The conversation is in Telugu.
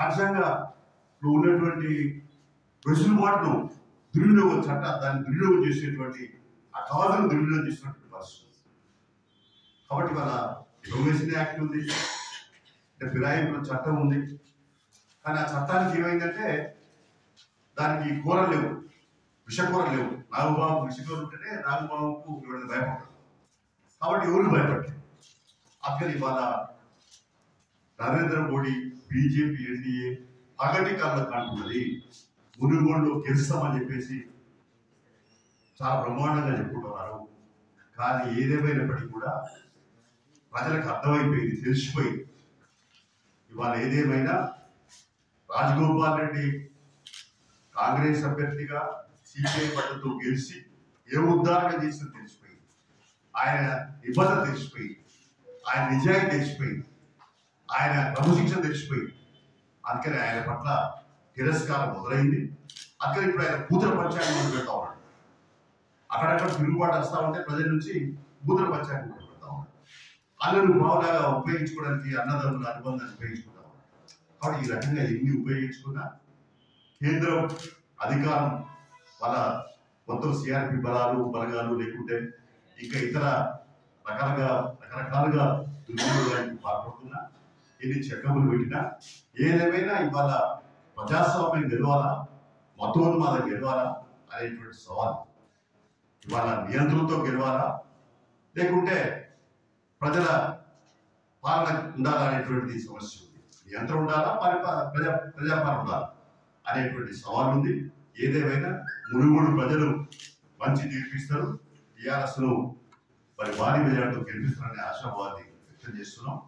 రాజ్యాంగంలో ఉన్నటువంటి వెసులుబాటును దుర్వినియోగం చట్ట దాన్ని దుర్వినియోగం చేసేటువంటి ఆ కావాలని దుర్వినియోగం చేసినటువంటి పరిస్థితి. కాబట్టి వాళ్ళ డొనేషన్ యాక్ట్ ఉంది. అంటే ఫిరాయింపుల చట్టం ఉంది. కానీ ఆ చట్టానికి ఏమైందంటే దానికి కూరలు లేవు. విషకూరలు లేవు. నాగుబాబు విషకూర ఉంటేనే నాగుబాబుకు ఎవరైనా భయపడతారు. కాబట్టి ఎవరు భయపడలేదు అక్కడ ఇవాళ నరేంద్ర మోడీ బీజేపీ ఎన్డీఏ పగటి కళ్ళ కంటున్నది మునుగోడులో గెలుస్తామని చెప్పేసి చాలా బ్రహ్మాండంగా చెప్పుకుంటున్నారు. కానీ ఏదేమైనప్పటికీ కూడా ప్రజలకు అర్థమైపోయింది తెలిసిపోయింది. ఇవాళ ఏదేమైనా రాజగోపాల్ రెడ్డి కాంగ్రెస్ అభ్యర్థిగా సిపిఐ పద్ధతితో గెలిచి ఏ ఉద్దారణ చేసిందో తెలిసిపోయింది. ఆయన నిబద్ధత తెలిసిపోయింది. ఆయన నిజాయితీ తెలిసిపోయింది. ఆయన క్రమశిక్షణ తెచ్చిపోయింది. అందుకని ఆయన పట్ల తిరస్కారం మొదలైంది. అందుకని ఇప్పుడు ఆయన కూతుర పంచాయతీ మొదలు పెడతా ఉన్నాడు. అక్కడక్కడ తిరుగుబాటు వస్తా ఉంటే ప్రజల నుంచి కూతుర పంచాయతీ మొదలు పెడతా ఉన్నాడు. అల్లుడు బావులాగా ఉపయోగించుకోవడానికి అన్నదమ్ముల అనుబంధాన్ని ఉపయోగించుకుంటా ఉన్నాడు. కాబట్టి ఈ రకంగా ఎన్ని ఉపయోగించుకున్నా కేంద్రం అధికారం వాళ్ళ మొత్తం సిఆర్పి బలాలు బలగాలు లేకుంటే ఇంకా ఇతర రకాలుగా రకరకాలుగా దుర్వినియోగానికి పాల్పడుతున్నా ఎన్ని చక్రములు పెట్టినా ఏదేమైనా ఇవాళ ప్రజాస్వామ్యం గెలవాలా? మతోన్మాదం గెలవాలా? అనేటువంటి సవాల్. ఇవాళ నియంత్రణతో గెలవాలా? లేకుంటే ప్రజల పాలన ఉండాలా అనేటువంటిది సమస్య ఉంది. నియంత్రణ ఉండాలా? పరిపాలన ప్రజా ప్రజాపాలన ఉండాలా? అనేటువంటి సవాల్ ఉంది. ఏదేమైనా మునుగోడు ప్రజలు మంచి తీర్పిస్తారు. టీఆర్ఎస్ను మరి భారీ విజయాలతో గెలిపిస్తారనే ఆశావాది వ్యక్తం చేస్తున్నాం.